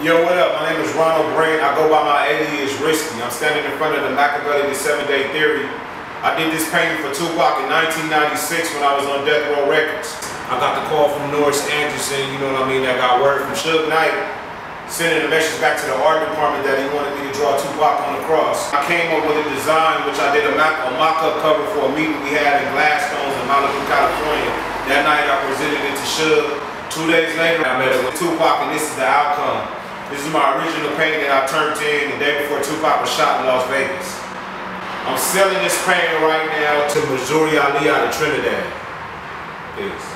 Yo, what up? My name is Ronald Brain. I go by my alias Riskie. I'm standing in front of the Makaveli The Seven Day Theory. I did this painting for Tupac in 1996 when I was on Death Row Records. I got the call from Norris Anderson, you know what I mean? I got word from Suge Knight sending a message back to the art department that he wanted me to draw Tupac on the cross. I came up with a design which I did a mock-up cover for a meeting we had in Gladstones in Malibu, California. That night I presented it to Suge. Two days later I met up with Tupac and this is the outcome. This is my original painting that I turned in the day before Tupac was shot in Las Vegas. I'm selling this painting right now to Missouri Ali out of Trinidad. Peace.